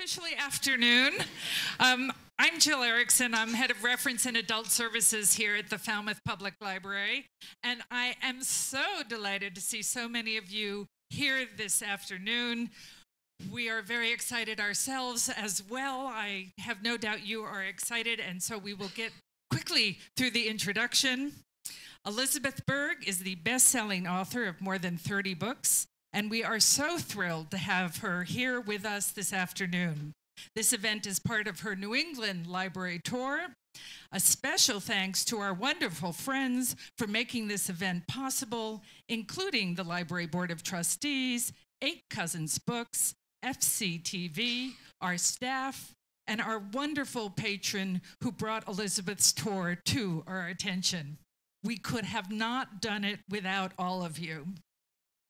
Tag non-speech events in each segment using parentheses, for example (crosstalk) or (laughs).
officially afternoon. Um, I'm Jill Erickson. I'm head of reference and adult services here at the Falmouth Public Library. And I am so delighted to see so many of you here this afternoon. We are very excited ourselves as well. I have no doubt you are excited, and so we will get quickly through the introduction. Elizabeth Berg is the best selling author of more than 30 books, and we are so thrilled to have her here with us this afternoon. This event is part of her New England Library Tour. A special thanks to our wonderful friends for making this event possible, including the Library Board of Trustees, Eight Cousins Books, FCTV, our staff, and our wonderful patron who brought Elizabeth's tour to our attention. We could have not done it without all of you.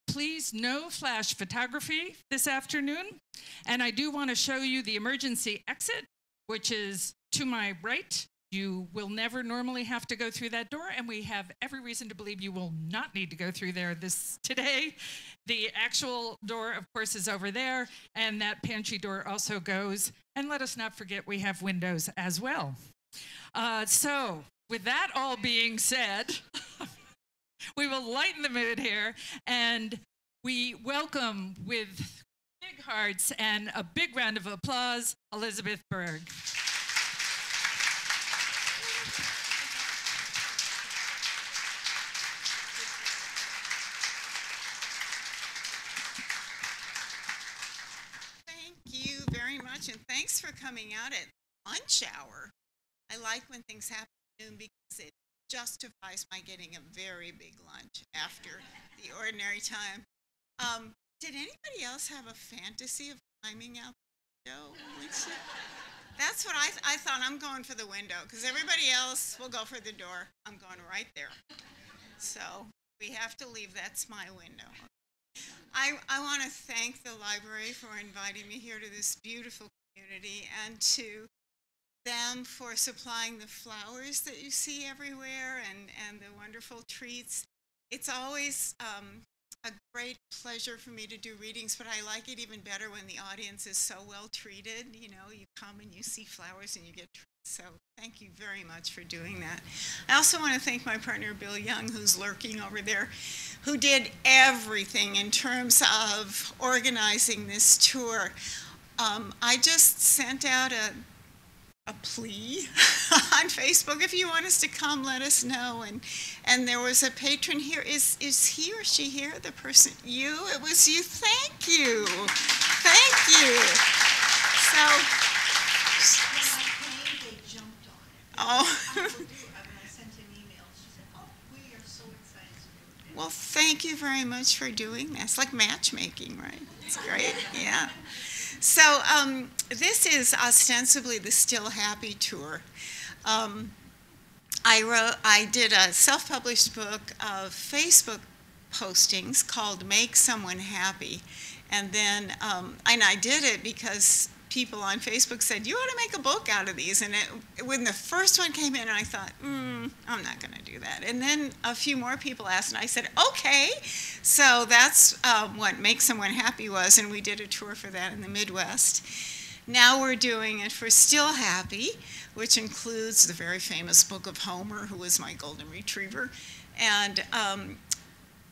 Please, no flash photography this afternoon. And I do want to show you the emergency exit, which is to my right. You will never normally have to go through that door, and we have every reason to believe you will not need to go through there this today. The actual door, of course, is over there, and that pantry door also goes. And let us not forget we have windows as well. Uh, so with that all being said, (laughs) we will lighten the mood here and we welcome with big hearts and a big round of applause Elizabeth Berg. Thank you very much, and thanks for coming out at lunch hour. I like when things happen noon because it justifies my getting a very big lunch after the ordinary time. Um, did anybody else have a fantasy of climbing out the window? That's what I, th- I thought. I'm going for the window because everybody else will go for the door. I'm going right there. So we have to leave. That's my window. I, I want to thank the library for inviting me here to this beautiful community and to them for supplying the flowers that you see everywhere and, and the wonderful treats. It's always um, a great pleasure for me to do readings, but I like it even better when the audience is so well treated. You know, you come and you see flowers and you get treats. So thank you very much for doing that. I also want to thank my partner Bill Young, who's lurking over there, who did everything in terms of organizing this tour. Um, I just sent out a a plea (laughs) on Facebook. If you want us to come, let us know. And and there was a patron here. Is is he or she here? The person you? It was you. Thank you. Thank you. So. Came. Oh. (laughs) Well, thank you very much for doing this. Like matchmaking, right? It's great. Yeah. So um, this is ostensibly the Still Happy tour. Um, I wrote, I did a self-published book of Facebook postings called "Make Someone Happy," and then um, and I did it because people on Facebook said, you ought to make a book out of these. And it, when the first one came in, I thought, mm, I'm not going to do that. And then a few more people asked, and I said, okay. So that's um, what Make Someone Happy was, and we did a tour for that in the Midwest. Now we're doing it for Still Happy, which includes the very famous Book of Homer, who was my golden retriever, and um,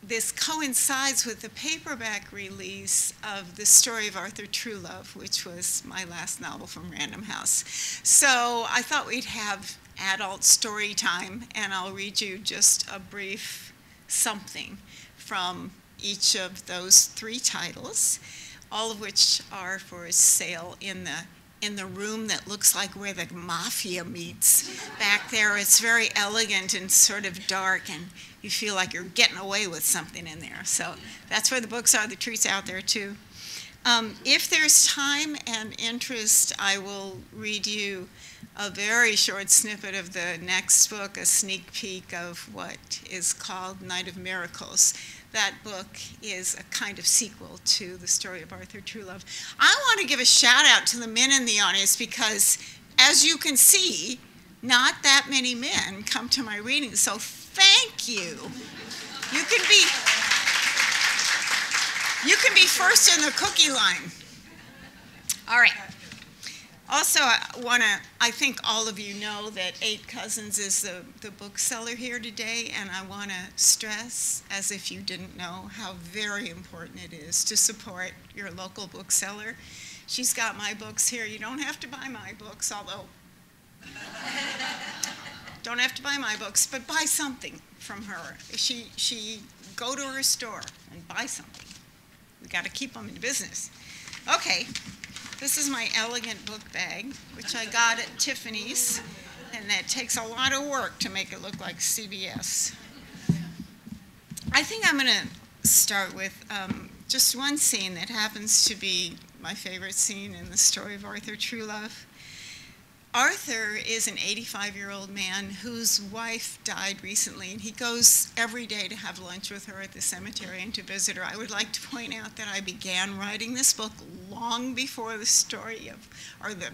this coincides with the paperback release of The Story of Arthur Truluv, which was my last novel from Random House. So I thought we'd have adult story time, and I'll read you just a brief something from each of those three titles, all of which are for sale in the in the room that looks like where the mafia meets back there. It's very elegant and sort of dark, and you feel like you're getting away with something in there. So that's where the books are. The treats out there too. Um, if there's time and interest, I will read you a very short snippet of the next book, a sneak peek of what is called Night of Miracles. That book is a kind of sequel to the story of Arthur Truluv. I want to give a shout out to the men in the audience because, as you can see, not that many men come to my readings. So thank you. You can be you can be first in the cookie line. All right. Also, I want to, I think all of you know that Eight Cousins is the, the bookseller here today, and I want to stress, as if you didn't know, how very important it is to support your local bookseller. She's got my books here. You don't have to buy my books, although, (laughs) don't have to buy my books, but buy something from her. She, she, go to her store and buy something. We got to keep them in business. Okay. This is my elegant book bag, which I got at Tiffany's, and that takes a lot of work to make it look like CBS. I think I'm going to start with um, just one scene that happens to be my favorite scene in the story of Arthur Truluv. Arthur is an 85 year old man whose wife died recently, and he goes every day to have lunch with her at the cemetery and to visit her. I would like to point out that I began writing this book long before the story of, or the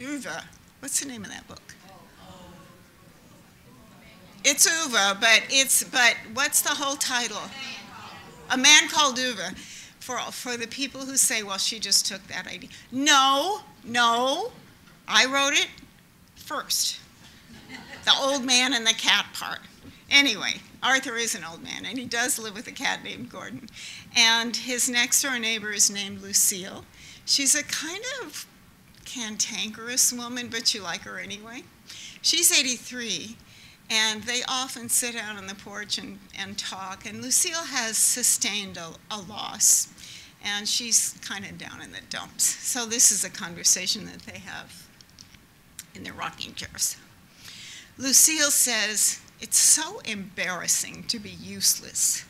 Ove. What's the name of that book? It's Ove, but it's but what's the whole title? A man called Ove. For for the people who say, well, she just took that idea. No, no, I wrote it first. The old man and the cat part. Anyway, Arthur is an old man, and he does live with a cat named Gordon. And his next door neighbor is named Lucille. She's a kind of cantankerous woman, but you like her anyway. She's 83, and they often sit out on the porch and, and talk. And Lucille has sustained a, a loss, and she's kind of down in the dumps. So this is a conversation that they have in their rocking chairs. Lucille says, It's so embarrassing to be useless.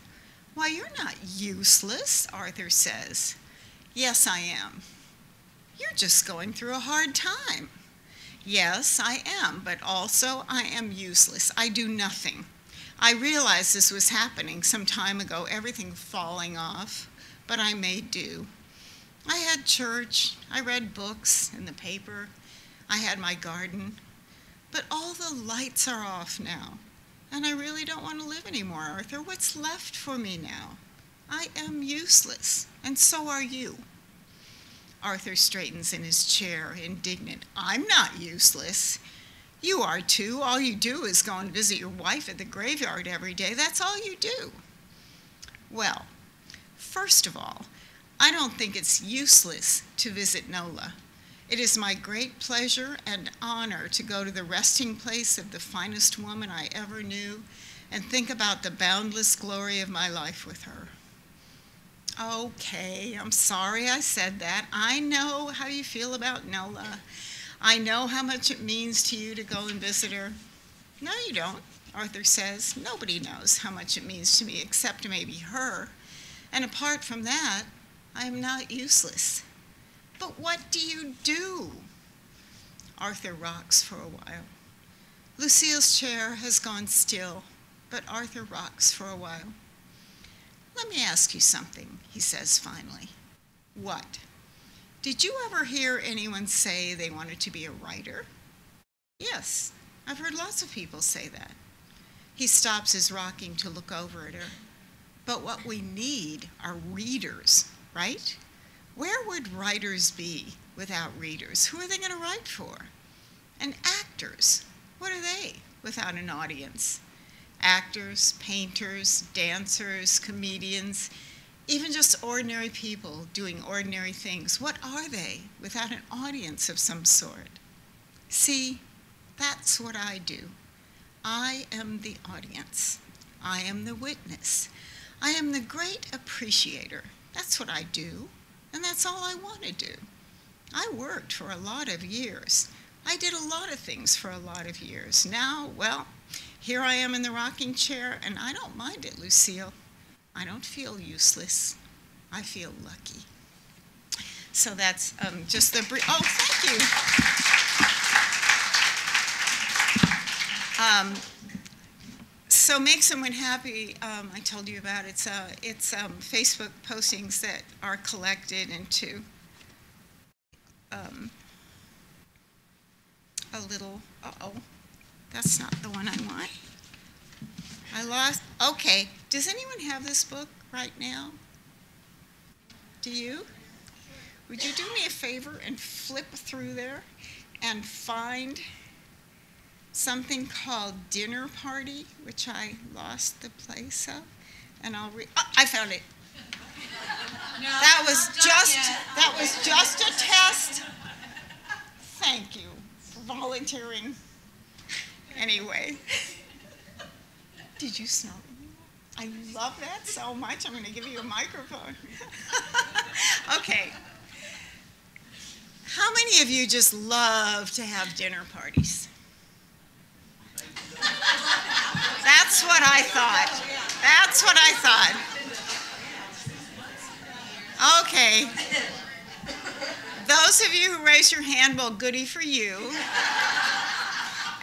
Why, you're not useless, Arthur says. Yes, I am. You're just going through a hard time. Yes, I am, but also I am useless. I do nothing. I realized this was happening some time ago, everything falling off, but I made do. I had church, I read books in the paper, I had my garden, but all the lights are off now, and I really don't want to live anymore, Arthur. What's left for me now? I am useless, and so are you. Arthur straightens in his chair, indignant. I'm not useless. You are too. All you do is go and visit your wife at the graveyard every day. That's all you do. Well, first of all, I don't think it's useless to visit Nola. It is my great pleasure and honor to go to the resting place of the finest woman I ever knew and think about the boundless glory of my life with her. Okay, I'm sorry I said that. I know how you feel about Nola. I know how much it means to you to go and visit her. No, you don't, Arthur says. Nobody knows how much it means to me except maybe her. And apart from that, I am not useless. But what do you do? Arthur rocks for a while. Lucille's chair has gone still, but Arthur rocks for a while. Let me ask you something, he says finally. What? Did you ever hear anyone say they wanted to be a writer? Yes, I've heard lots of people say that. He stops his rocking to look over at her. But what we need are readers, right? Where would writers be without readers? Who are they going to write for? And actors, what are they without an audience? actors, painters, dancers, comedians, even just ordinary people doing ordinary things. What are they without an audience of some sort? See, that's what I do. I am the audience. I am the witness. I am the great appreciator. That's what I do, and that's all I want to do. I worked for a lot of years. I did a lot of things for a lot of years. Now, well, here I am in the rocking chair, and I don't mind it, Lucille. I don't feel useless. I feel lucky. So that's um, just the brief. Oh, thank you. Um, so make someone happy. Um, I told you about it's uh, it's um, Facebook postings that are collected into um, a little. Oh. That's not the one I want. I lost, okay. Does anyone have this book right now? Do you? would you do me a favor and flip through there and find something called Dinner Party, which I lost the place of? And I'll read. Oh, I found it. (laughs) No, That was just that was just a test. Thank you for volunteering. Anyway. Did you smell it? I love that so much. I'm going to give you a microphone. (laughs) okay. How many of you just love to have dinner parties? That's what I thought. That's what I thought. Okay. Those of you who raise your hand, well, goody for you.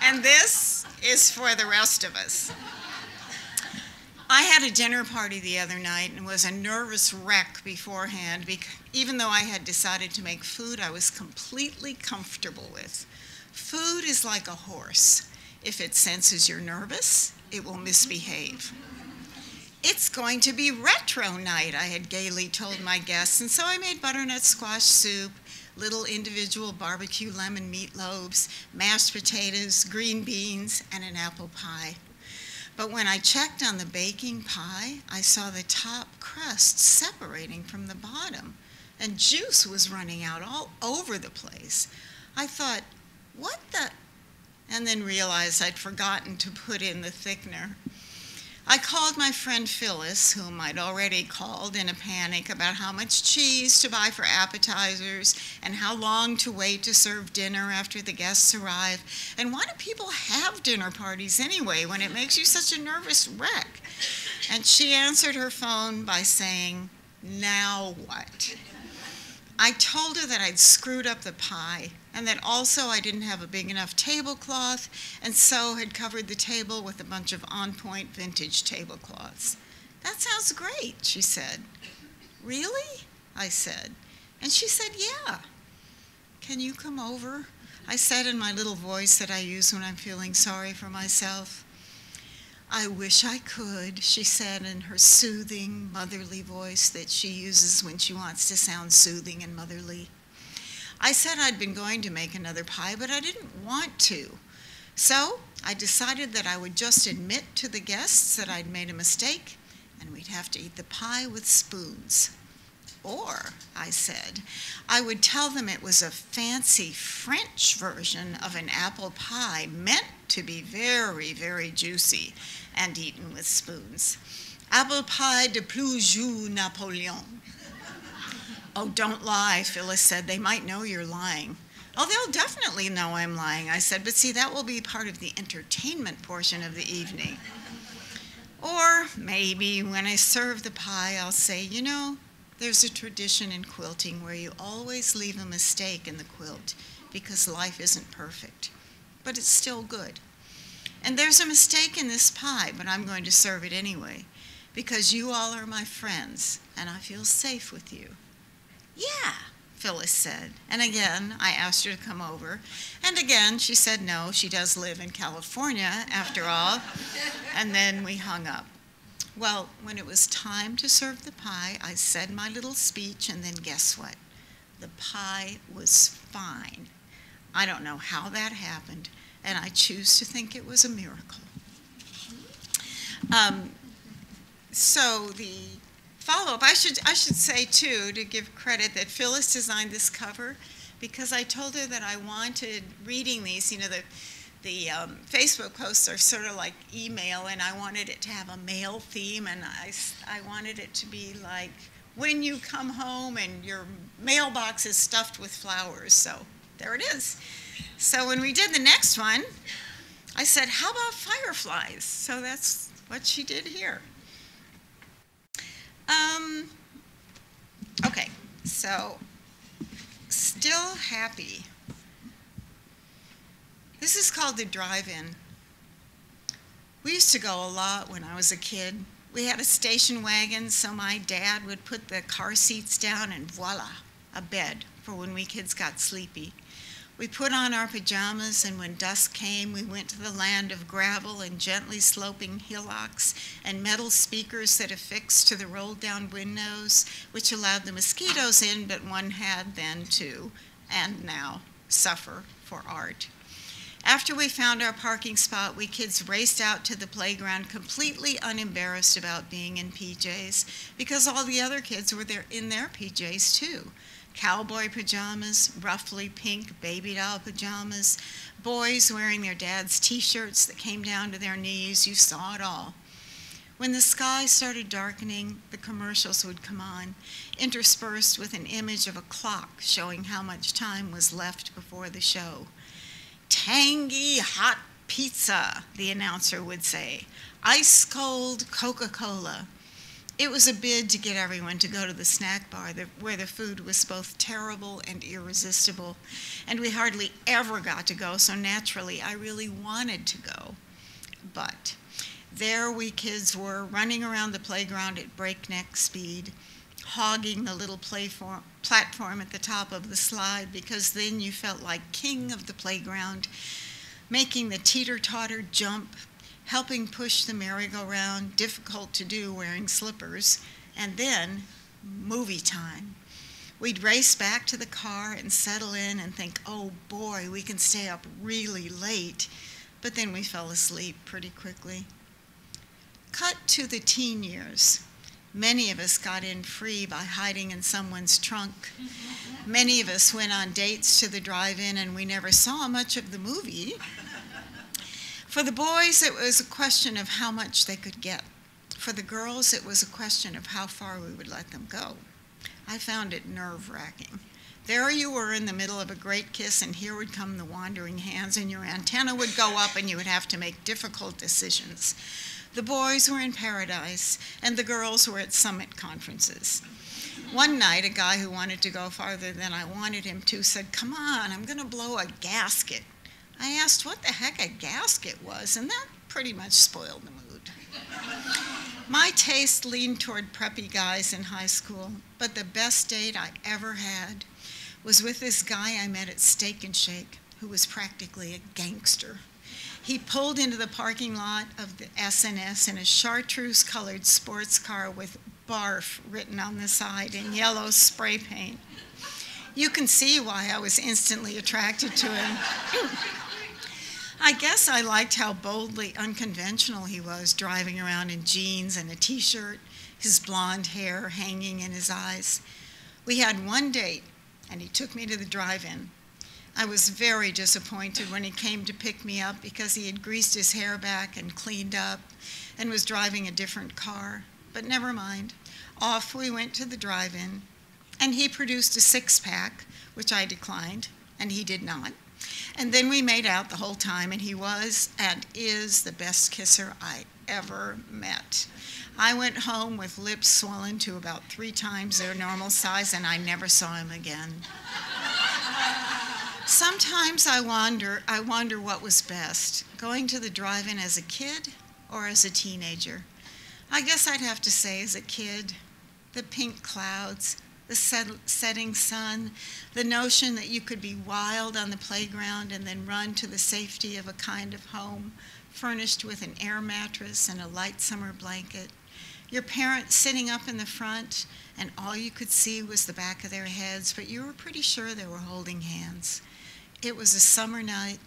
And this is for the rest of us. I had a dinner party the other night and was a nervous wreck beforehand, bec- even though I had decided to make food I was completely comfortable with. Food is like a horse. If it senses you're nervous, it will misbehave. It's going to be retro night, I had gaily told my guests, and so I made butternut squash soup, little individual barbecue lemon meatloaves, mashed potatoes, green beans, and an apple pie. But when I checked on the baking pie, I saw the top crust separating from the bottom, and juice was running out all over the place. I thought, what the? And then realized I'd forgotten to put in the thickener. I called my friend Phyllis, whom I'd already called in a panic about how much cheese to buy for appetizers and how long to wait to serve dinner after the guests arrive. And why do people have dinner parties anyway when it makes you such a nervous wreck? And she answered her phone by saying, Now what? I told her that I'd screwed up the pie and that also I didn't have a big enough tablecloth and so had covered the table with a bunch of on point vintage tablecloths. That sounds great, she said. Really? I said. And she said, Yeah. Can you come over? I said in my little voice that I use when I'm feeling sorry for myself. I wish I could, she said in her soothing, motherly voice that she uses when she wants to sound soothing and motherly. I said I'd been going to make another pie, but I didn't want to. So I decided that I would just admit to the guests that I'd made a mistake and we'd have to eat the pie with spoons. Or, I said, I would tell them it was a fancy French version of an apple pie meant to be very, very juicy and eaten with spoons. Apple pie de plus jus Napoleon. (laughs) Oh, don't lie, Phyllis said. They might know you're lying. Oh, they'll definitely know I'm lying, I said. But see, that will be part of the entertainment portion of the evening. Or maybe when I serve the pie, I'll say, you know, there's a tradition in quilting where you always leave a mistake in the quilt because life isn't perfect, but it's still good. And there's a mistake in this pie, but I'm going to serve it anyway because you all are my friends and I feel safe with you. Yeah, Phyllis said. And again, I asked her to come over. And again, she said no, she does live in California after all. And then we hung up. Well, when it was time to serve the pie, I said my little speech, and then guess what? The pie was fine. I don't know how that happened, and I choose to think it was a miracle. Um, so the follow-up, I should I should say too, to give credit that Phyllis designed this cover, because I told her that I wanted reading these. You know the the um, Facebook posts are sort of like email, and I wanted it to have a mail theme, and I, I wanted it to be like when you come home and your mailbox is stuffed with flowers. So there it is. So when we did the next one, I said, How about fireflies? So that's what she did here. Um, okay, so still happy. This is called the drive-in. We used to go a lot when I was a kid. We had a station wagon, so my dad would put the car seats down and voila, a bed for when we kids got sleepy. We put on our pajamas, and when dusk came, we went to the land of gravel and gently sloping hillocks and metal speakers that affixed to the rolled down windows, which allowed the mosquitoes in, but one had then to, and now, suffer for art. After we found our parking spot, we kids raced out to the playground completely unembarrassed about being in PJs because all the other kids were there in their PJs too. Cowboy pajamas, roughly pink baby doll pajamas, boys wearing their dad's t shirts that came down to their knees. You saw it all. When the sky started darkening, the commercials would come on, interspersed with an image of a clock showing how much time was left before the show. Tangy hot pizza, the announcer would say. Ice cold Coca Cola. It was a bid to get everyone to go to the snack bar where the food was both terrible and irresistible. And we hardly ever got to go, so naturally I really wanted to go. But there we kids were running around the playground at breakneck speed hogging the little platform, platform at the top of the slide because then you felt like king of the playground, making the teeter totter jump, helping push the merry-go-round, difficult to do wearing slippers, and then movie time. We'd race back to the car and settle in and think, oh boy, we can stay up really late. But then we fell asleep pretty quickly. Cut to the teen years. Many of us got in free by hiding in someone's trunk. Many of us went on dates to the drive in and we never saw much of the movie. For the boys, it was a question of how much they could get. For the girls, it was a question of how far we would let them go. I found it nerve wracking. There you were in the middle of a great kiss, and here would come the wandering hands, and your antenna would go up, and you would have to make difficult decisions. The boys were in paradise, and the girls were at summit conferences. One night, a guy who wanted to go farther than I wanted him to said, Come on, I'm going to blow a gasket. I asked what the heck a gasket was, and that pretty much spoiled the mood. My taste leaned toward preppy guys in high school, but the best date I ever had was with this guy I met at Steak and Shake, who was practically a gangster. He pulled into the parking lot of the SNS in a chartreuse colored sports car with barf written on the side in yellow spray paint. You can see why I was instantly attracted to him. I guess I liked how boldly unconventional he was, driving around in jeans and a t shirt, his blonde hair hanging in his eyes. We had one date, and he took me to the drive in. I was very disappointed when he came to pick me up because he had greased his hair back and cleaned up and was driving a different car. But never mind. Off we went to the drive in, and he produced a six pack, which I declined, and he did not. And then we made out the whole time, and he was and is the best kisser I ever met. I went home with lips swollen to about three times their normal size, and I never saw him again. (laughs) Sometimes I wonder, I wonder what was best, going to the drive-in as a kid or as a teenager. I guess I'd have to say as a kid, the pink clouds, the set, setting sun, the notion that you could be wild on the playground and then run to the safety of a kind of home furnished with an air mattress and a light summer blanket. Your parents sitting up in the front, and all you could see was the back of their heads, but you were pretty sure they were holding hands. It was a summer night.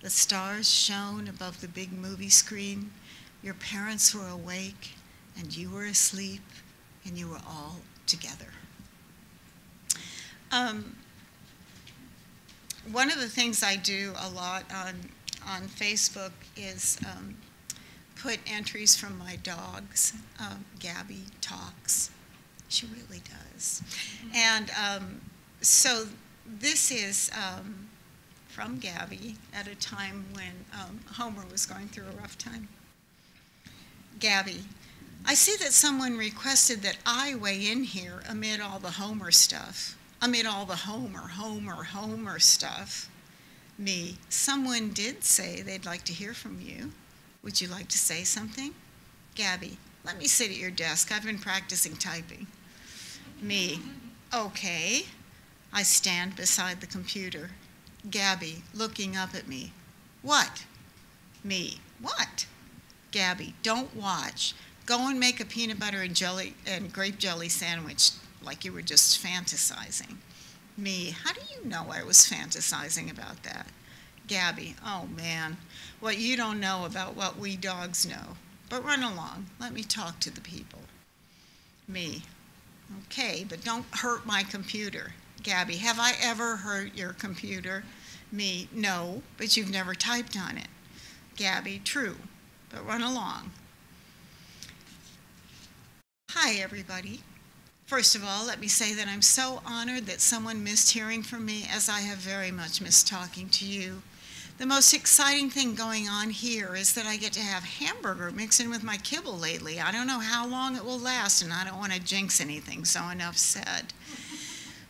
The stars shone above the big movie screen. Your parents were awake, and you were asleep, and you were all together. Um, one of the things I do a lot on, on Facebook is um, put entries from my dogs. Um, Gabby talks. She really does. And um, so this is um, from Gabby at a time when um, Homer was going through a rough time. Gabby, I see that someone requested that I weigh in here amid all the Homer stuff, amid all the Homer, Homer, Homer stuff. Me, someone did say they'd like to hear from you. Would you like to say something? Gabby, let me sit at your desk. I've been practicing typing. Me, okay. I stand beside the computer. Gabby, looking up at me. What? Me. What? Gabby, don't watch. Go and make a peanut butter and jelly and grape jelly sandwich like you were just fantasizing. Me, how do you know I was fantasizing about that? Gabby, oh man, what you don't know about what we dogs know. But run along, let me talk to the people. Me, okay, but don't hurt my computer. Gabby, have I ever hurt your computer? Me, no, but you've never typed on it. Gabby, true, but run along. Hi, everybody. First of all, let me say that I'm so honored that someone missed hearing from me, as I have very much missed talking to you. The most exciting thing going on here is that I get to have hamburger mixed in with my kibble lately. I don't know how long it will last, and I don't want to jinx anything, so enough said.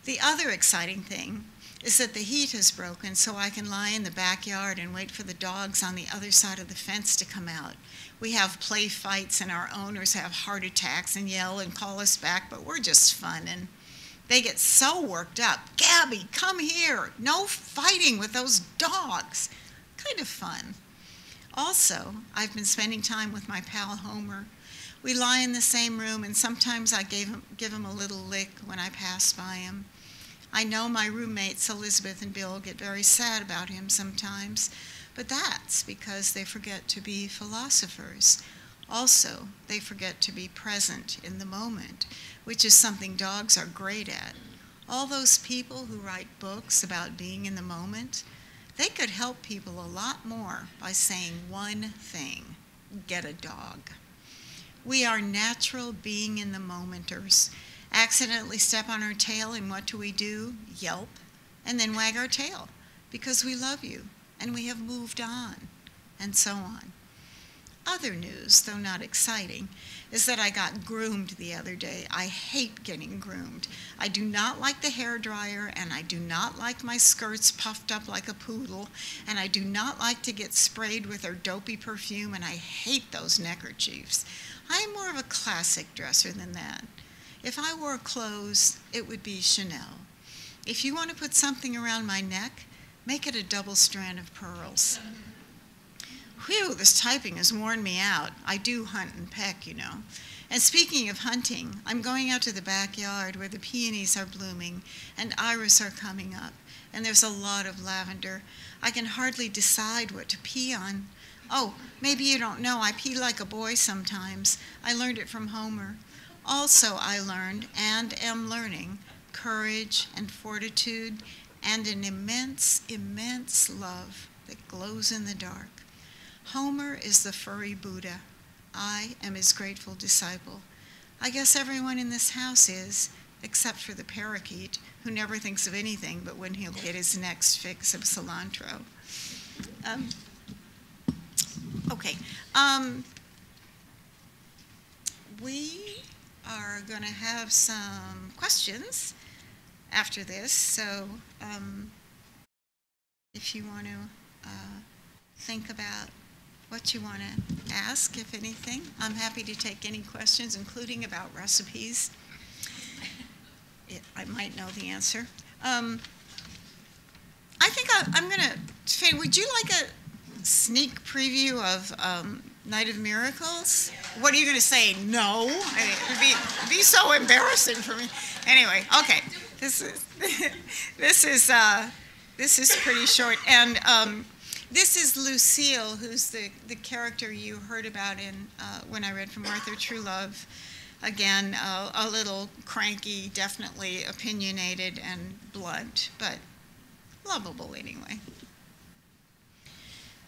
The other exciting thing is that the heat has broken, so I can lie in the backyard and wait for the dogs on the other side of the fence to come out. We have play fights, and our owners have heart attacks and yell and call us back, but we're just fun and they get so worked up. Gabby, come here. No fighting with those dogs kind of fun. Also, I've been spending time with my pal Homer. We lie in the same room, and sometimes I gave him, give him a little lick when I pass by him. I know my roommates, Elizabeth and Bill, get very sad about him sometimes, but that's because they forget to be philosophers. Also, they forget to be present in the moment, which is something dogs are great at. All those people who write books about being in the moment, they could help people a lot more by saying one thing get a dog. We are natural being in the momenters. Accidentally step on our tail, and what do we do? Yelp, and then wag our tail because we love you and we have moved on, and so on. Other news, though not exciting, is that I got groomed the other day. I hate getting groomed. I do not like the hair dryer, and I do not like my skirts puffed up like a poodle, and I do not like to get sprayed with their dopey perfume, and I hate those neckerchiefs. I am more of a classic dresser than that. If I wore clothes, it would be Chanel. If you want to put something around my neck, make it a double strand of pearls. Whew, this typing has worn me out. I do hunt and peck, you know. And speaking of hunting, I'm going out to the backyard where the peonies are blooming and iris are coming up, and there's a lot of lavender. I can hardly decide what to pee on. Oh, maybe you don't know, I pee like a boy sometimes. I learned it from Homer. Also, I learned and am learning courage and fortitude and an immense, immense love that glows in the dark. Homer is the furry Buddha. I am his grateful disciple. I guess everyone in this house is, except for the parakeet, who never thinks of anything but when he'll get his next fix of cilantro. Um, okay. Um, we are going to have some questions after this, so um, if you want to uh, think about what you want to ask, if anything. I'm happy to take any questions, including about recipes. It, I might know the answer. Um, I think I, am going to, would you like a sneak preview of um, Night of Miracles? What are you going to say? No? I mean, it'd, be, it'd be so embarrassing for me. Anyway, okay. This is, (laughs) this is, uh, this is pretty short. And um, this is Lucille, who's the, the character you heard about in uh, when I read from Arthur Truluv. Again, uh, a little cranky, definitely opinionated and blunt, but lovable anyway.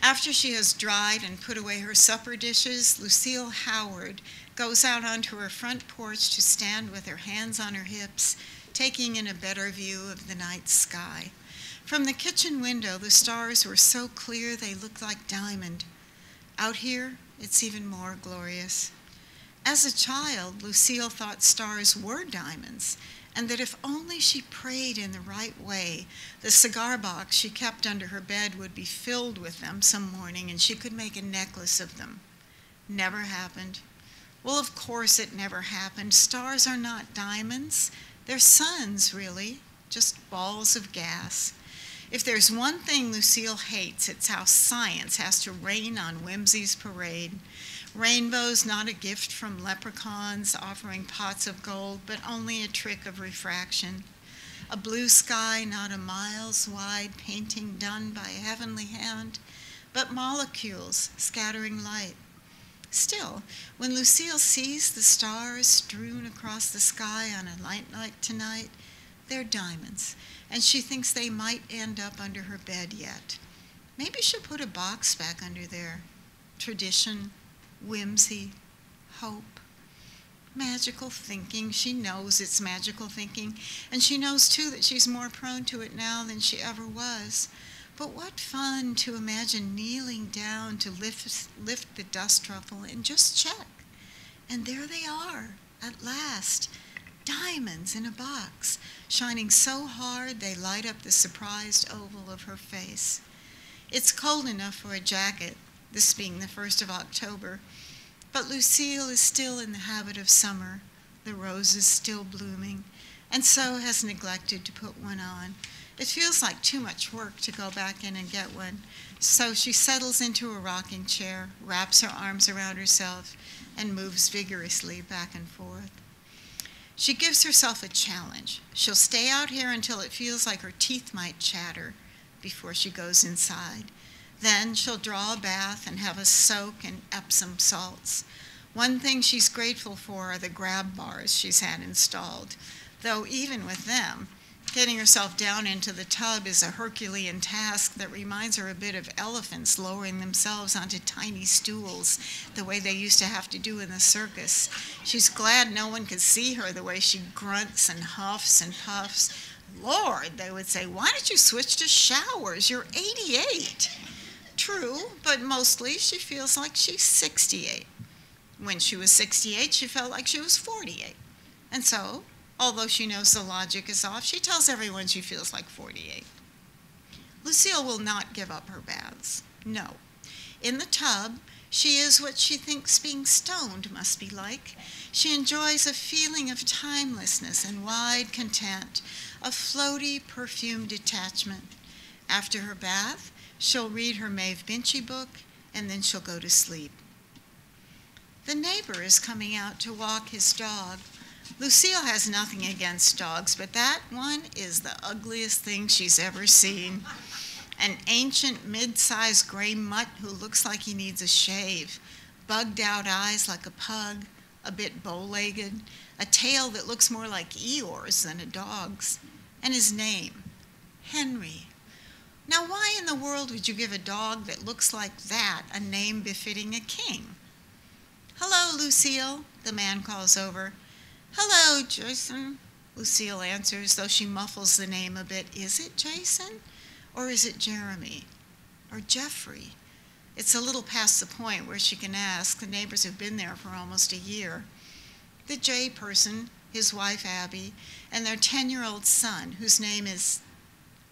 After she has dried and put away her supper dishes, Lucille Howard goes out onto her front porch to stand with her hands on her hips, taking in a better view of the night sky. From the kitchen window, the stars were so clear they looked like diamond. Out here, it's even more glorious. As a child, Lucille thought stars were diamonds, and that if only she prayed in the right way, the cigar box she kept under her bed would be filled with them some morning and she could make a necklace of them. Never happened. Well, of course it never happened. Stars are not diamonds. They're suns, really, just balls of gas. If there's one thing Lucille hates, it's how science has to rain on whimsy's parade. Rainbows not a gift from leprechauns offering pots of gold, but only a trick of refraction. A blue sky not a miles wide painting done by a heavenly hand, but molecules scattering light. Still, when Lucille sees the stars strewn across the sky on a night like tonight, they're diamonds, and she thinks they might end up under her bed yet. Maybe she'll put a box back under there. Tradition, whimsy, hope, magical thinking. She knows it's magical thinking, and she knows too that she's more prone to it now than she ever was. But what fun to imagine kneeling down to lift, lift the dust ruffle and just check. And there they are, at last, diamonds in a box, shining so hard they light up the surprised oval of her face. It's cold enough for a jacket, this being the first of October, but Lucille is still in the habit of summer, the roses still blooming, and so has neglected to put one on. It feels like too much work to go back in and get one. So she settles into a rocking chair, wraps her arms around herself, and moves vigorously back and forth. She gives herself a challenge. She'll stay out here until it feels like her teeth might chatter before she goes inside. Then she'll draw a bath and have a soak in Epsom salts. One thing she's grateful for are the grab bars she's had installed, though even with them, Getting herself down into the tub is a Herculean task that reminds her a bit of elephants lowering themselves onto tiny stools, the way they used to have to do in the circus. She's glad no one could see her the way she grunts and huffs and puffs. Lord, they would say, why don't you switch to showers? You're 88. True, but mostly she feels like she's 68. When she was 68, she felt like she was 48. And so Although she knows the logic is off, she tells everyone she feels like 48. Lucille will not give up her baths. No. In the tub, she is what she thinks being stoned must be like. She enjoys a feeling of timelessness and wide content, a floaty, perfumed detachment. After her bath, she'll read her Maeve Binchy book, and then she'll go to sleep. The neighbor is coming out to walk his dog. Lucille has nothing against dogs, but that one is the ugliest thing she's ever seen. An ancient, mid sized gray mutt who looks like he needs a shave, bugged out eyes like a pug, a bit bow legged, a tail that looks more like Eeyore's than a dog's, and his name, Henry. Now, why in the world would you give a dog that looks like that a name befitting a king? Hello, Lucille, the man calls over. Hello, Jason, Lucille answers, though she muffles the name a bit. Is it Jason? Or is it Jeremy? Or Jeffrey? It's a little past the point where she can ask. The neighbors have been there for almost a year. The J person, his wife Abby, and their 10 year old son, whose name is,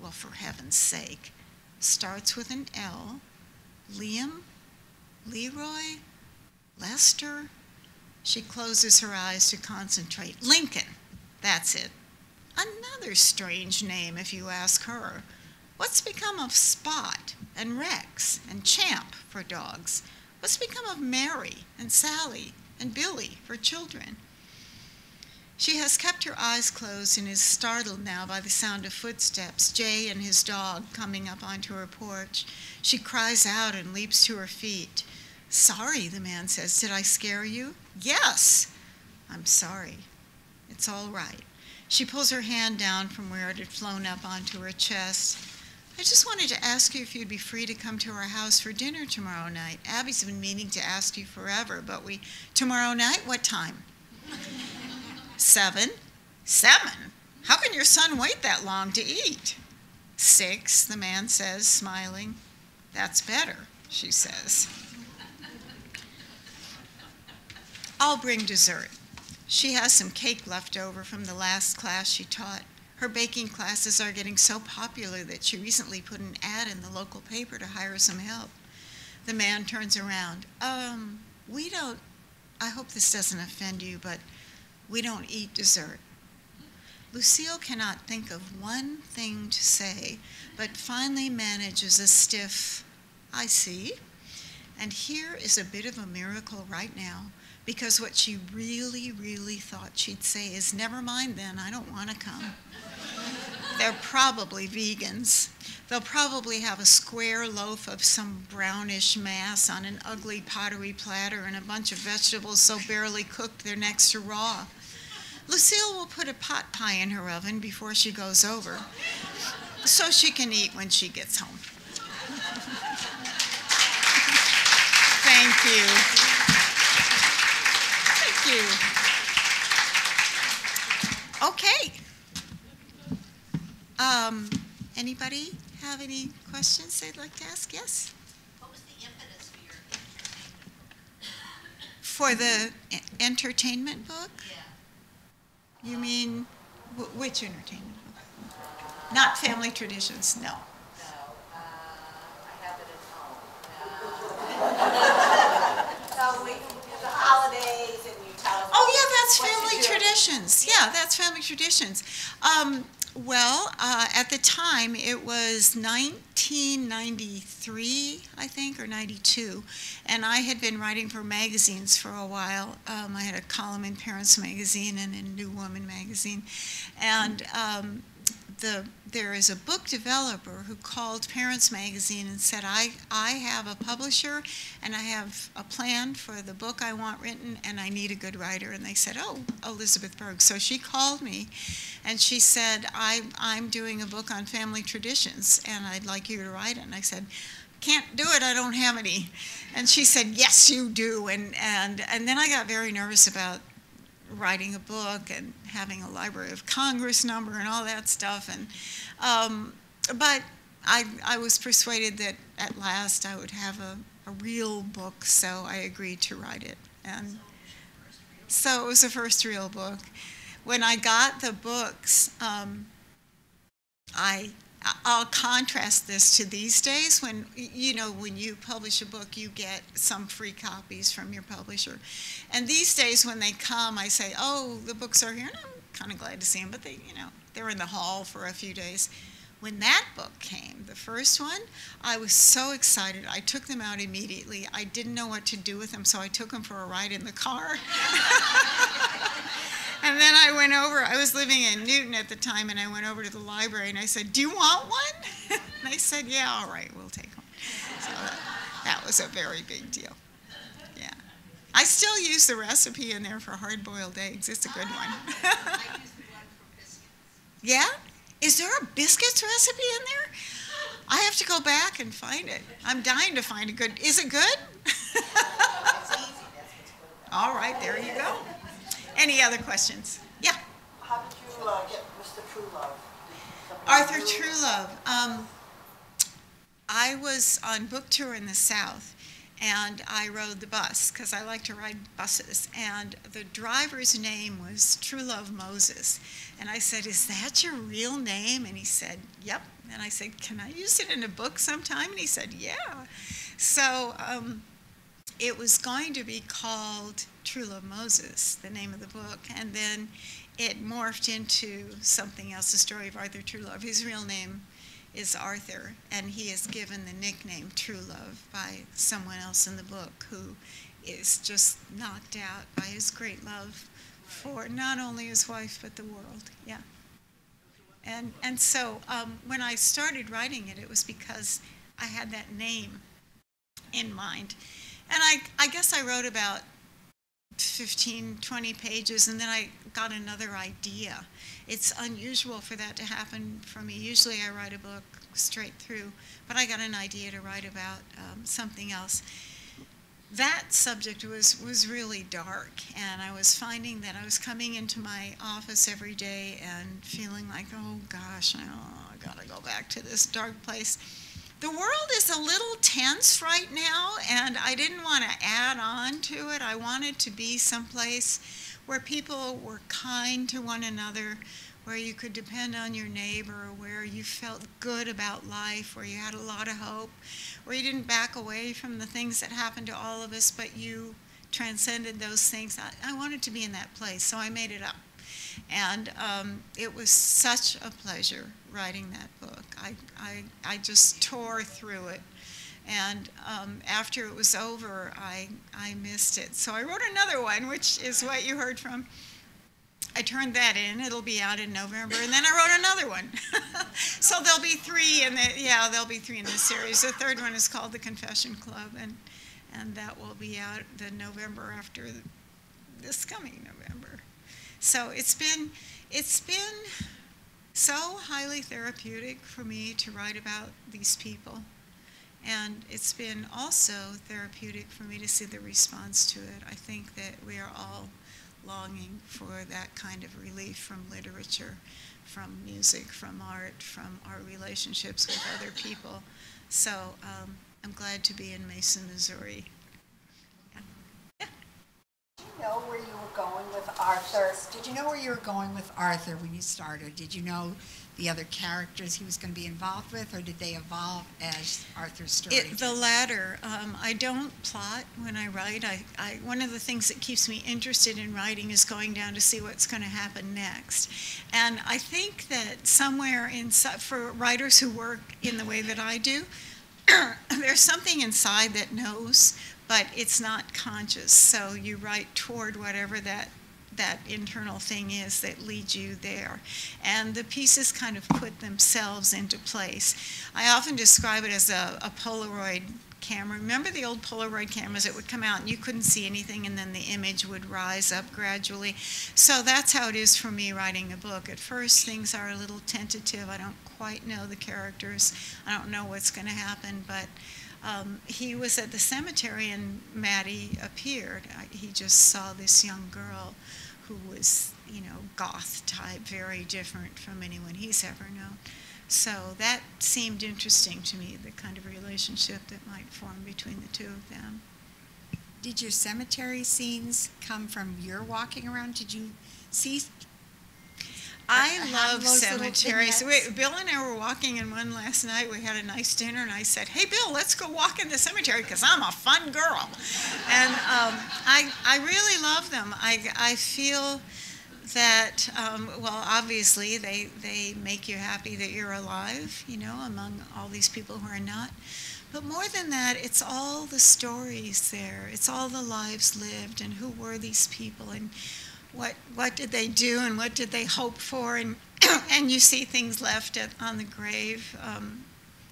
well, for heaven's sake, starts with an L. Liam? Leroy? Lester? She closes her eyes to concentrate. Lincoln, that's it. Another strange name, if you ask her. What's become of Spot and Rex and Champ for dogs? What's become of Mary and Sally and Billy for children? She has kept her eyes closed and is startled now by the sound of footsteps, Jay and his dog coming up onto her porch. She cries out and leaps to her feet. Sorry, the man says. Did I scare you? Yes. I'm sorry. It's all right. She pulls her hand down from where it had flown up onto her chest. I just wanted to ask you if you'd be free to come to our house for dinner tomorrow night. Abby's been meaning to ask you forever, but we. Tomorrow night? What time? Seven? Seven? How can your son wait that long to eat? Six, the man says, smiling. That's better, she says. I'll bring dessert. She has some cake left over from the last class she taught. Her baking classes are getting so popular that she recently put an ad in the local paper to hire some help. The man turns around. Um, we don't, I hope this doesn't offend you, but we don't eat dessert. Lucille cannot think of one thing to say, but finally manages a stiff, I see. And here is a bit of a miracle right now, because what she really, really thought she'd say is, Never mind then, I don't want to come. They're probably vegans. They'll probably have a square loaf of some brownish mass on an ugly pottery platter and a bunch of vegetables so barely cooked they're next to raw. Lucille will put a pot pie in her oven before she goes over so she can eat when she gets home. Thank you. Thank you. Okay. Um, anybody have any questions they'd like to ask? Yes? What was the impetus for your For the entertainment book? Yeah. You mean wh- which entertainment book? Not family traditions, no. No, uh, I have it at home. (laughs) No, we, the holidays and you tell us. Oh, yeah, that's family traditions. Yeah, that's family traditions. Um, well, uh, at the time, it was 1993, I think, or 92, and I had been writing for magazines for a while. Um, I had a column in Parents Magazine and in New Woman Magazine, and um, the there is a book developer who called Parents Magazine and said, I, I have a publisher and I have a plan for the book I want written and I need a good writer. And they said, Oh, Elizabeth Berg. So she called me and she said, I, I'm doing a book on family traditions and I'd like you to write it. And I said, can't do it. I don't have any. And she said, yes, you do. And, and, and then I got very nervous about writing a book and having a Library of Congress number and all that stuff. And um, but I I was persuaded that at last I would have a, a real book, so I agreed to write it. And so it was the first real book. When I got the books, um, I I'll contrast this to these days when you know when you publish a book you get some free copies from your publisher. And these days when they come i say oh the books are here and i'm kind of glad to see them but they you know they're in the hall for a few days. When that book came the first one i was so excited. I took them out immediately. I didn't know what to do with them so i took them for a ride in the car (laughs) And then I went over, I was living in Newton at the time, and I went over to the library and I said, Do you want one? (laughs) and they said, Yeah, all right, we'll take one. So that, that was a very big deal. Yeah. I still use the recipe in there for hard boiled eggs. It's a good one. (laughs) Yeah? Is there a biscuits recipe in there? I have to go back and find it. I'm dying to find a good. Is it good. (laughs) all right, there you go. Any other questions? Yeah. How did you uh, get Mr. Truluv? Arthur Truluv. Um, I was on book tour in the South, and I rode the bus because I like to ride buses. And the driver's name was Truelove Moses. And I said, Is that your real name? And he said, Yep. And I said, Can I use it in a book sometime? And he said, Yeah. So um, it was going to be called True Love Moses, the name of the book, and then it morphed into something else, the story of Arthur Truluv. His real name is Arthur, and he is given the nickname Truluv by someone else in the book who is just knocked out by his great love for not only his wife but the world. Yeah. And and so um, when I started writing it, it was because I had that name in mind. And I, I guess I wrote about 15, 20 pages, and then I got another idea. It's unusual for that to happen for me. Usually I write a book straight through, but I got an idea to write about um, something else. That subject was, was really dark, and I was finding that I was coming into my office every day and feeling like, oh gosh, oh, I gotta go back to this dark place the world is a little tense right now, and I didn't want to add on to it. I wanted to be someplace where people were kind to one another, where you could depend on your neighbor, where you felt good about life, where you had a lot of hope, where you didn't back away from the things that happened to all of us, but you transcended those things. I, I wanted to be in that place, so I made it up. And um, it was such a pleasure writing that book. I, I, I just tore through it. And um, after it was over, I, I missed it. So I wrote another one, which is what you heard from. I turned that in. It'll be out in November, and then I wrote another one. (laughs) so there'll be three in the yeah, there'll be three in the series. The third one is called The Confession Club, and and that will be out the November after this coming November. So it's been it's been so highly therapeutic for me to write about these people. And it's been also therapeutic for me to see the response to it. I think that we are all longing for that kind of relief from literature, from music, from art, from our relationships with other people. So um, I'm glad to be in Mason, Missouri. Did you know where you were going with Arthur? Did you know where you were going with Arthur when you started? Did you know the other characters he was going to be involved with, or did they evolve as Arthur's story? It, the latter. Um, I don't plot when I write. I, I, one of the things that keeps me interested in writing is going down to see what's going to happen next. And I think that somewhere in for writers who work in the way that I do, (coughs) there's something inside that knows, but it's not conscious. So you write toward whatever that that internal thing is that leads you there. And the pieces kind of put themselves into place. I often describe it as a, a Polaroid camera. Remember the old Polaroid cameras that would come out and you couldn't see anything and then the image would rise up gradually? So that's how it is for me writing a book. At first, things are a little tentative. I don't quite know the characters, I don't know what's going to happen, but. Um, he was at the cemetery and Maddie appeared. I, he just saw this young girl who was, you know, goth type, very different from anyone he's ever known. So that seemed interesting to me, the kind of relationship that might form between the two of them. Did your cemetery scenes come from your walking around? Did you see I love cemeteries. We, Bill and I were walking in one last night. We had a nice dinner, and I said, "Hey, Bill, let's go walk in the cemetery because I'm a fun girl." And um, I, I really love them. I, I feel that, um, well, obviously they they make you happy that you're alive, you know, among all these people who are not. But more than that, it's all the stories there. It's all the lives lived, and who were these people, and what what did they do and what did they hope for? And (clears throat) and you see things left at, on the grave. Um,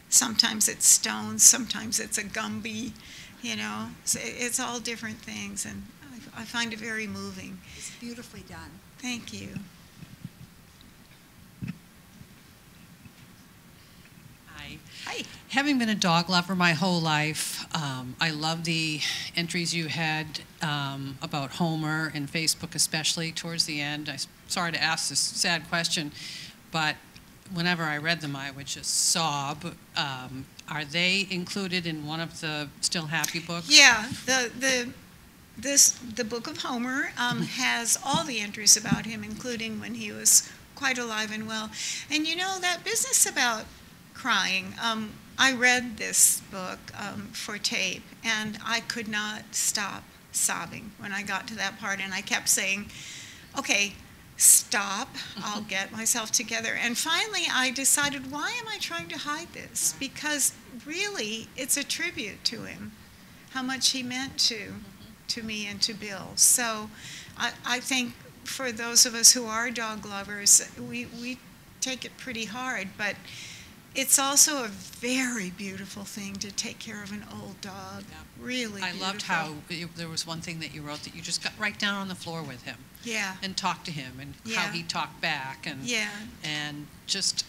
sometimes it's stones sometimes it's a gumby you know? So it's all different things and I, I find it very moving. It's beautifully done. Thank you. Hi. Having been a dog lover my whole life, um, I love the entries you had um, about Homer and Facebook, especially towards the end. I'm sorry to ask this sad question, but whenever I read them, I would just sob. Um, are they included in one of the Still Happy books? Yeah, the the this the Book of Homer um, mm-hmm. has all the entries about him, including when he was quite alive and well. And you know that business about crying. Um, I read this book um, for tape, and I could not stop sobbing when I got to that part, and I kept saying, okay, stop, (laughs) I'll get myself together. And finally, I decided, why am I trying to hide this? Because really, it's a tribute to him, how much he meant to, mm-hmm. to me and to Bill. So I, I think for those of us who are dog lovers, we, we take it pretty hard, but it's also a very beautiful thing to take care of an old dog. Yeah. Really, I loved how there was one thing that you wrote that you just got right down on the floor with him. Yeah. And talked to him and yeah. how he talked back and yeah. and just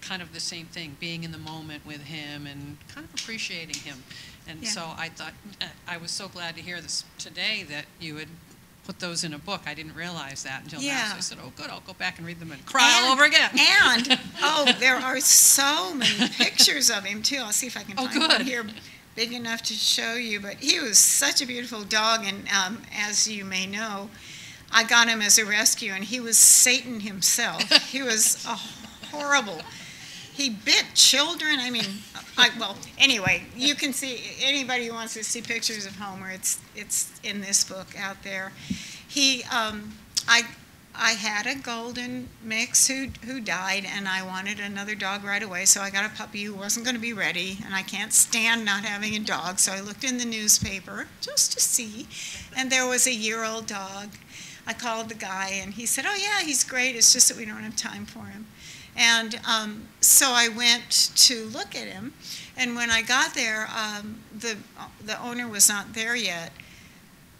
kind of the same thing, being in the moment with him and kind of appreciating him. And yeah. so I thought I was so glad to hear this today that you had put those in a book. I didn't realize that until yeah. now. So I said, oh, good, I'll go back and read them and cry and, all over again. and, (laughs) oh, there are so many pictures of him, too. I'll see if I can oh, find good. one here big enough to show you. But he was such a beautiful dog, and um, as you may know, I got him as a rescue, and he was Satan himself. he was a horrible he bit children. I mean, (laughs) I, well, anyway, you can see anybody who wants to see pictures of Homer. It's it's in this book out there. He, um, I, I had a golden mix who who died, and I wanted another dog right away. So I got a puppy who wasn't going to be ready, and I can't stand not having a dog. So I looked in the newspaper just to see, and there was a year-old dog. I called the guy, and he said, "Oh yeah, he's great. It's just that we don't have time for him." And um, so I went to look at him, and when I got there, um, the the owner was not there yet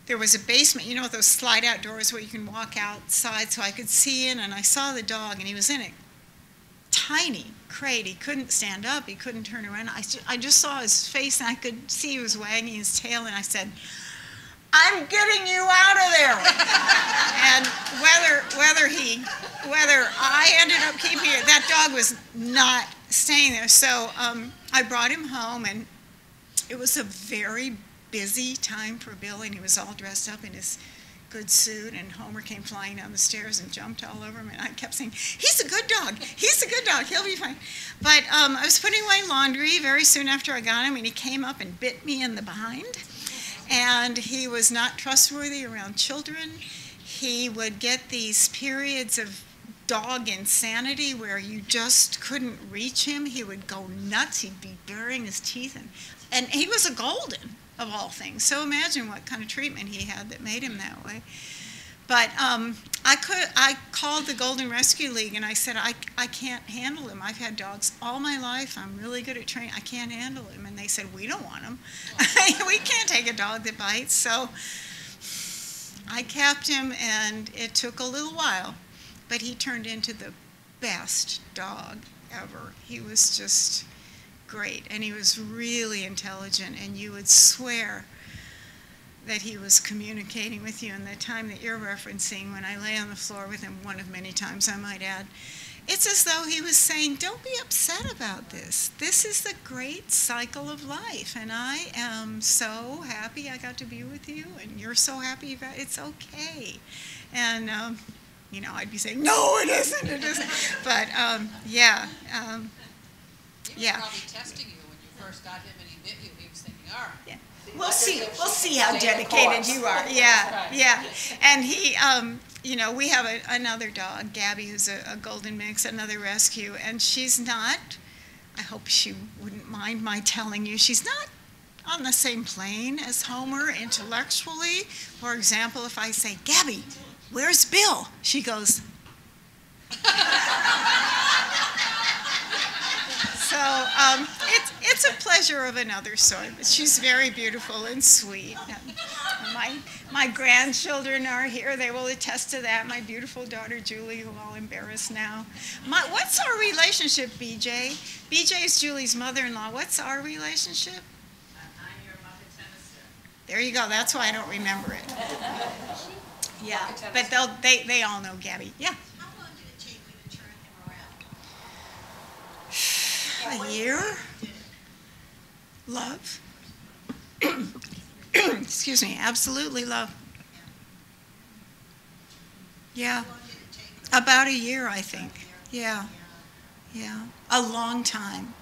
there was a basement, you know, those slide out doors where you can walk outside so I could see in, and I saw the dog, and he was in a tiny crate. He couldn't stand up, he couldn't turn around. I, I just saw his face, and I could see he was wagging his tail, and I said, I'm getting you out of there. (laughs) and whether whether he whether I ended up keeping it, that dog was not staying there. So um, I brought him home, and it was a very busy time for Billy, and he was all dressed up in his good suit, and Homer came flying down the stairs and jumped all over him, and I kept saying, he's a good dog, he's a good dog, he'll be fine. But um, I was putting away laundry very soon after I got him, and he came up and bit me in the behind, and he was not trustworthy around children. He would get these periods of dog insanity where you just couldn't reach him. He would go nuts. He'd be baring his teeth, and, and he was a golden of all things. So imagine what kind of treatment he had that made him that way. But um, I could. I called the Golden Rescue League and I said, I, I can't handle him. I've had dogs all my life. I'm really good at training. I can't handle him. And they said, we don't want him. (laughs) we can't take a dog that bites. So I kept him, and it took a little while, but he turned into the best dog ever. He was just great, and he was really intelligent, and you would swear that he was communicating with you. in the time that you're referencing, when I lay on the floor with him, one of many times I might add, it's as though he was saying, Don't be upset about this. This is the great cycle of life. And I am so happy I got to be with you, and you're so happy got it's okay. And, um, you know, I'd be saying, No, it isn't, it isn't. But um, yeah. Um, He Yeah. was probably testing you when you first got him and he bit you. He was thinking, all right. We'll see. We'll see how dedicated you are. Yeah, yeah. And he, um, you know, we have a, another dog, Gabby, who's a, a golden mix, another rescue, and she's not. I hope she wouldn't mind my telling you, she's not on the same plane as Homer intellectually. For example, if I say, Gabby, where's Bill? She goes. So um, it's, it's a pleasure of another sort. But she's very beautiful and sweet. And my, my grandchildren are here. They will attest to that. My beautiful daughter Julie, who I'll embarrass now. My, what's our relationship, BJ? BJ is Julie's mother-in-law. What's our relationship? I'm your Muppet Tennessee. There you go. That's why I don't remember it. Yeah, but they'll, they, they all know Gabby. Yeah. How long did it take you to turn him around? A year? Love. (clears throat) Excuse me, absolutely love. Yeah, it about a year, I think. Yeah, yeah, a long time.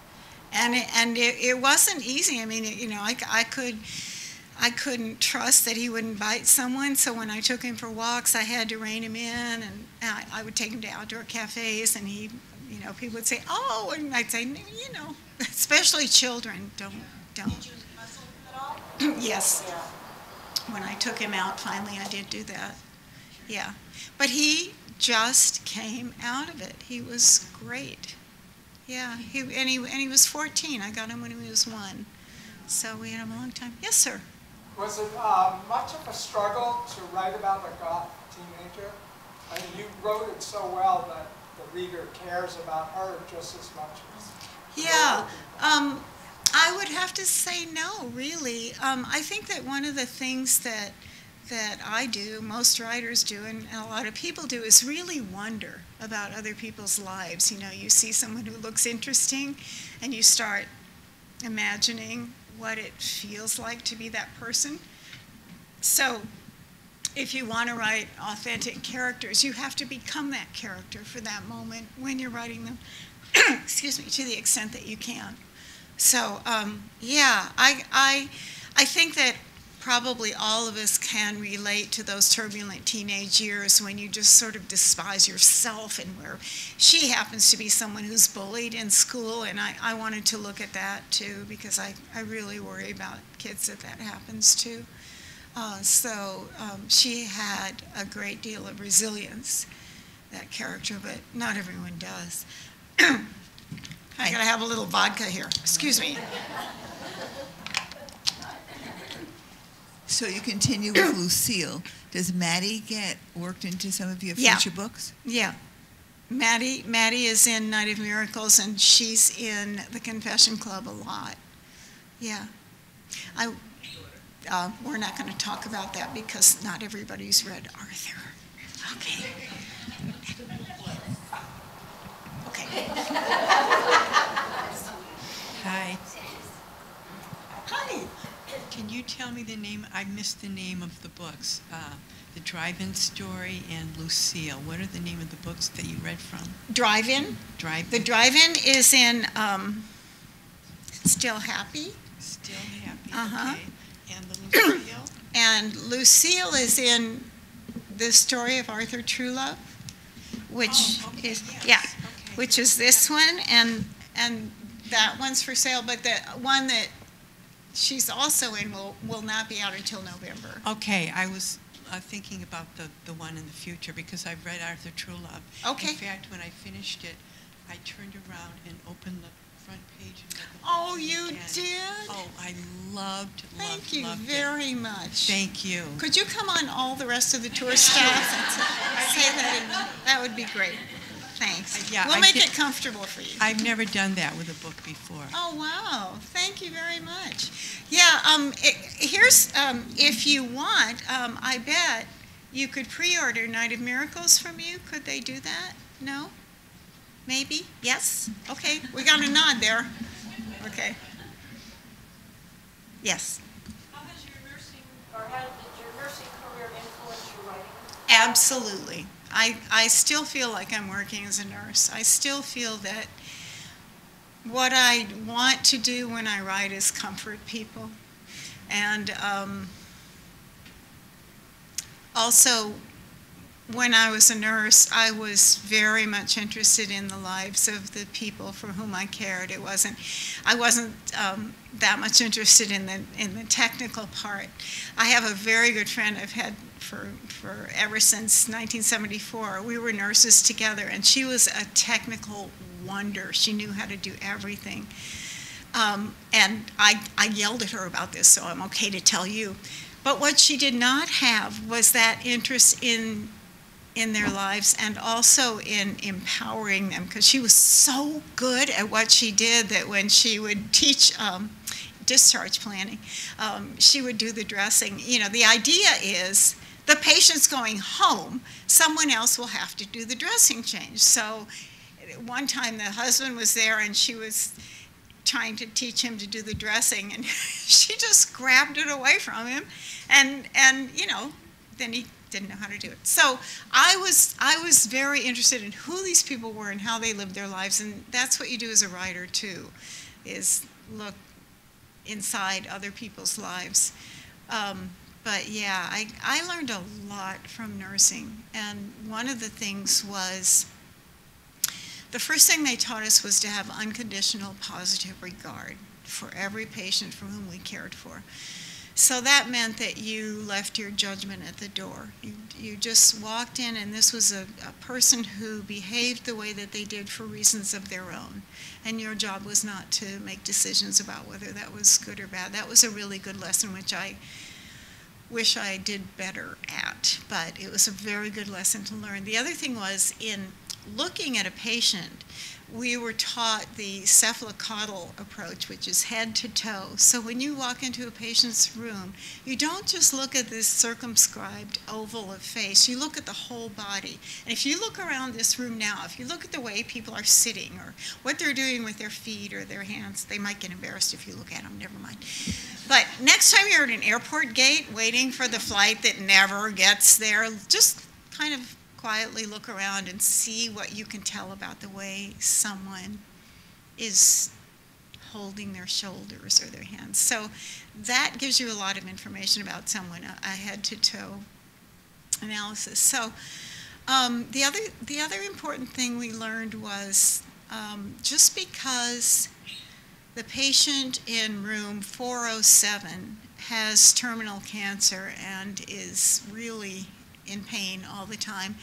And it, and it, it wasn't easy. I mean, you know, I, I could, I couldn't trust that he wouldn't bite someone. So when I took him for walks, I had to rein him in, and I, I would take him to outdoor cafes, and he, you know, people would say, "Oh," and I'd say, "You know, (laughs) especially children, don't, don't." Did you wrestle at all? (clears throat) yes. Yeah. When I took him out, finally, I did do that. Yeah, but he just came out of it. He was great. Yeah, he and he and he was 14. I got him when he was one, so we had him a long time. Yes, sir. Was it uh, much of a struggle to write about a goth teenager? I mean, you wrote it so well that the reader cares about her just as much as. Yeah, um, I would have to say no, really. Um, I think that one of the things that that I do, most writers do, and a lot of people do, is really wonder about other people's lives. You know, you see someone who looks interesting, and you start imagining what it feels like to be that person. So, if you want to write authentic characters, you have to become that character for that moment when you're writing them. (clears throat) excuse me, to the extent that you can. So um, yeah, I, I, I think that probably all of us can relate to those turbulent teenage years when you just sort of despise yourself and where she happens to be someone who's bullied in school. And I, I wanted to look at that too because I, I really worry about kids that that happens to. Uh, so um, she had a great deal of resilience, that character, but not everyone does. (clears throat) I gotta have a little vodka here. Excuse me. So you continue with Lucille. Does Maddie get worked into some of your Yeah. future books? Yeah. Maddie, Maddie is in Night of Miracles, and she's in the Confession Club a lot. Yeah. I, uh, we're not going to talk about that because not everybody's read Arthur. Okay. Okay. Hi. Hi. Can you tell me the name? I missed the name of the books. Uh, the Drive-In Story and Lucille. What are the name of the books that you read from? Drive-in. Drive. -in. The drive-in is in um, Still Happy, Still happy. Uh-huh. Okay. And the Lucille. and Lucille is in the story of Arthur Truluv, which Oh, okay, is yes, yeah, okay. which is this one, and and that one's for sale. But the one that she's also in will will not be out until November. Okay, I was uh, thinking about the, the one in the future because I've read Arthur Truluv. Okay. In fact, when I finished it, I turned around and opened the front page and read the Oh, you again. did? Oh, I loved, loved, Thank you loved it. very much. Thank you. Could you come on all the rest of the tour staff and say that? in- That would be great. Thanks. Yeah, We'll I make it comfortable for you. I've never done that with a book before. Oh, wow. Thank you very much. Yeah, um, it, here's, um, if you want, um, I bet you could pre-order Night of Miracles from you. Could they do that? No? Maybe? Yes? Okay, we got a nod there. Okay. Yes. How has your nursing, or how did your nursing career influence your writing? Absolutely. I, I still feel like I'm working as a nurse. I still feel that what I want to do when I write is comfort people. And um, also, when I was a nurse, I was very much interested in the lives of the people for whom I cared. It wasn't, I wasn't um, that much interested in the in the technical part. I have a very good friend I've had for for ever since 1974. We were nurses together, and she was a technical wonder. She knew how to do everything. Um, and I, I yelled at her about this, so I'm okay to tell you. But what she did not have was that interest in in their lives and also in empowering them because she was so good at what she did that when she would (laughs) teach um, discharge planning, um, she would do the dressing. You know, the idea is the patient's going home, someone else will have to do the dressing change. So one time the husband was there and she was trying to teach him to do the dressing and (laughs) she just grabbed it away from him and and you know then he didn't know how to do it so i was i was very interested in who these people were and how they lived their lives and that's what you do as a writer too is look inside other people's lives um, but yeah I, I learned a lot from nursing and one of the things was the first thing they taught us was to have unconditional positive regard for every patient for whom we cared for. So that meant that you left your judgment at the door. You, you just walked in, and this was a, a person who behaved the way that they did for reasons of their own. And your job was not to make decisions about whether that was good or bad. That was a really good lesson, which I wish I did better at, but it was a very good lesson to learn. The other thing was in looking at a patient, we were taught the cephalocaudal approach, which is head to toe. So when you walk into a patient's room, you don't just look at this circumscribed oval of face, you look at the whole body. And if you look around this room now, if you look at the way people are sitting or what they're doing with their feet or their hands, they might get embarrassed if you look at them, never mind. But next time you're at an airport gate waiting for the flight that never gets there, just kind of quietly look around and see what you can tell about the way someone is holding their shoulders or their hands. So that gives you a lot of information about someone, a, a head to toe analysis. So um, the other the other important thing we learned was um, just because the patient in room 407 has terminal cancer and is really in pain all the time,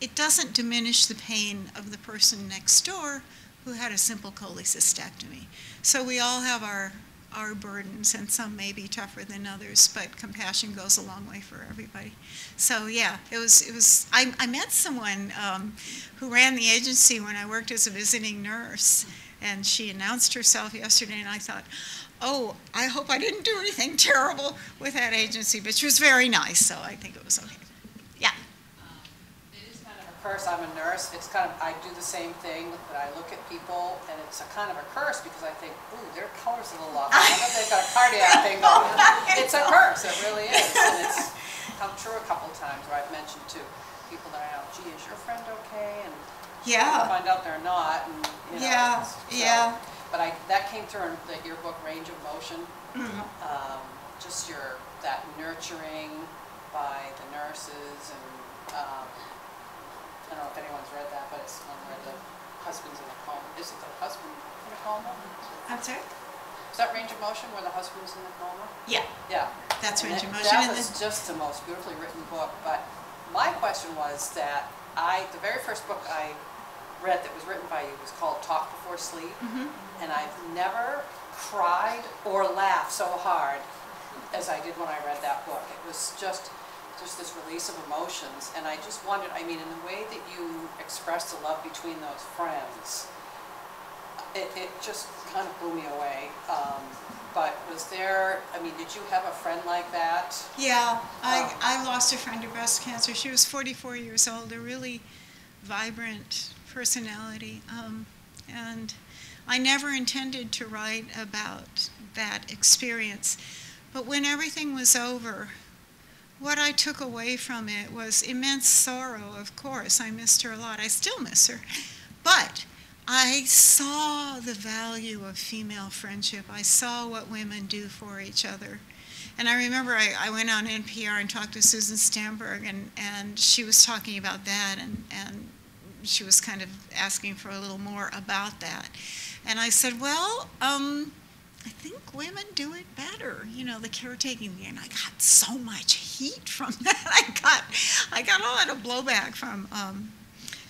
it doesn't diminish the pain of the person next door who had a simple cholecystectomy. So we all have our our burdens, and some may be tougher than others, but compassion goes a long way for everybody. So yeah, it was it was. I, I met someone um, who ran the agency when I worked as a visiting nurse, and she announced herself yesterday, and I thought, oh, I hope I didn't do anything (laughs) terrible with that agency, but she was very nice, so I think it was okay. Curse. I'm a nurse. It's kind of, I do the same thing, that I look at people and it's a kind of a curse because I think, ooh, their color's a little off. I know they've got a cardiac thing going on. (laughs) It's a curse, it really is. And it's come true a couple of times where I've mentioned to people that I know, gee, is your friend okay? And Yeah. Find out they're not and, you know. Yeah, so- yeah. But I, that came through in the yearbook, Range of Motion. Mhm. Um, just your, that nurturing by the nurses and, um, I don't know if anyone's read that, but it's one where the husband's in a coma. Is it the husband in a coma? I'm sorry? Is that Range of Motion where the husband's in the coma? Yeah. Yeah. That's And Range of Motion, That was just the most beautifully written book, but my question was that I, the very first book I read that was written by you was called Talk Before Sleep. Mhm. And I've never cried or laughed so hard as I did when I read that book. It was just, just this release of emotions, and I just wondered, I mean, in the way that you expressed the love between those friends, it, it just kind of blew me away. Um, but was there, I mean, did you have a friend like that? Yeah, I, Um, I lost a friend to breast cancer. She was 44 years old, a really vibrant personality. Um, and I never intended to write about that experience. But when everything was over, what I took away from it was immense sorrow, of course. I missed her a lot. I still miss her. But I saw the value of female friendship. I saw what women do for each other. And I remember I, I went on NPR and talked to Susan Stamberg, and, and she was talking about that, and, and she was kind of asking for a little more about that. And I said, well, um, I think women do it better, you know, the caretaking. And I got so much heat from (laughs) that. I got, I got a lot of blowback from um,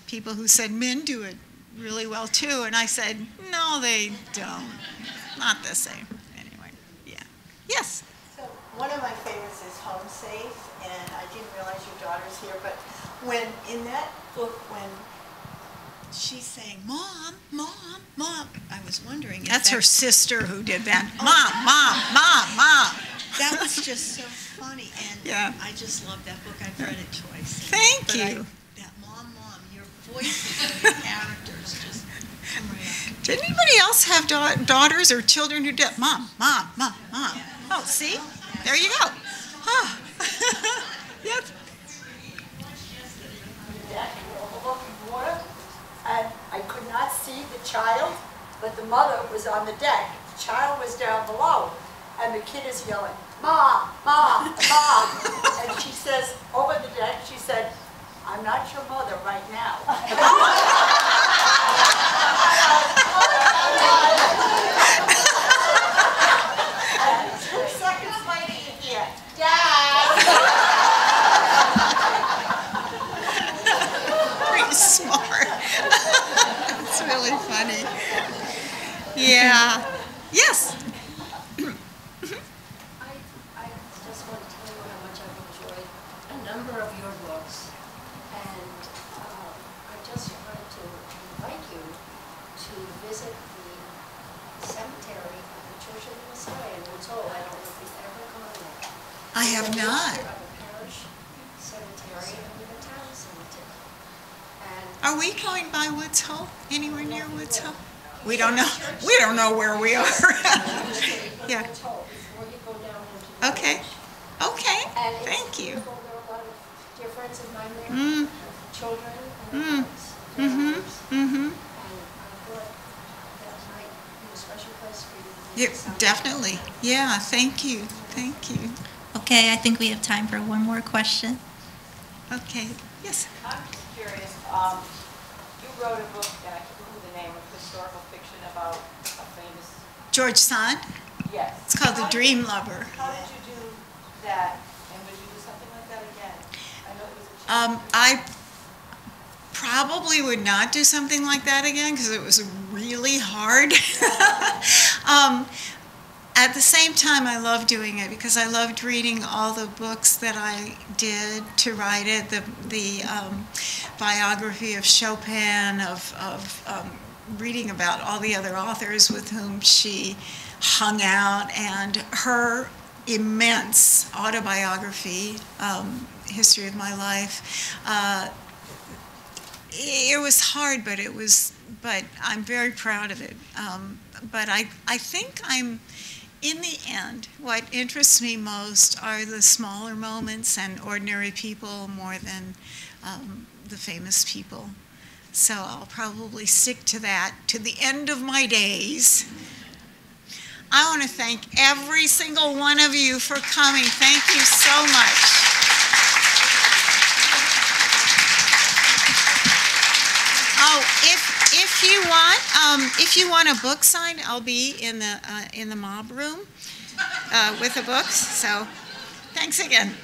people who said men do it really well too. And I said, no, they don't. Not the same. Anyway, yeah. Yes. So one of my favorites is Home Safe, and I didn't realize your daughter's here, but when, in that book, when she's saying, Mom, Mom, Mom, I was wondering if That's her sister who did that. Oh. Mom, mom, mom, mom. That was just so funny, and Yeah. I just love that book. I've read it twice. Thank But I- you. That Mom, Mom, your voices of your characters just come right out. Did anybody else have da- daughters or children who did? Mom, mom, mom, mom. Oh, see? There you go. Huh. yes. deck, we were overlooking water, and I could not see the child, but the mother was on the deck. The child was down below, and the kid is yelling, Mom, Mom, Mom. And she says, over the deck, she said, I'm not your mother right now. (laughs) And two seconds later, you hear, Dad! Pretty smart. It's really funny. Yeah. Yes. I, I just want to tell you how much I've enjoyed a number of your books, and um, I just wanted to invite you to visit the cemetery of the Church of the Messiah in Woods I don't know if you've ever gone there. I have It's not. of a parish cemetery and a town cemetery. And Are we going by Woods Hole? Anywhere near Woods Hole? We don't know. We don't know where we are. (laughs) yeah. Woods Hole, before you go down into the Okay. Okay. Thank you. beautiful. There are a lot of dear friends of mine there, Mm. children and Mm-hmm. families. Mhm. I thought that might be a special place for Yeah, definitely. Yeah, thank you. Thank you. Okay, I think we have time for one more question. Okay. Yes. I'm just curious, um, you wrote a book, and I can't remember the name, of historical fiction about a famous, George Sand. yes. It's called The How did- Dream Lover. How did you do that, and would you do something like that again? I know it was a Um, I probably would not do something like that again because it was really hard. (laughs) um, at the same time, I love doing it because I loved reading all the books that I did to write it. The the um, biography of Chopin, of of um, reading about all the other authors with whom she hung out, and her immense autobiography, um, History of My Life. Uh, it was hard, but it was, but I'm very proud of it. Um, but I, I think I'm, in the end, what interests me most are the smaller moments and ordinary people more than um, the famous people. So I'll probably stick to that to the end of my days. I want to thank every single one of you for coming. Thank you so much. Oh, if if you want, um, if you want a book signed, I'll be in the uh, in the mob room uh, with the books. So, thanks again.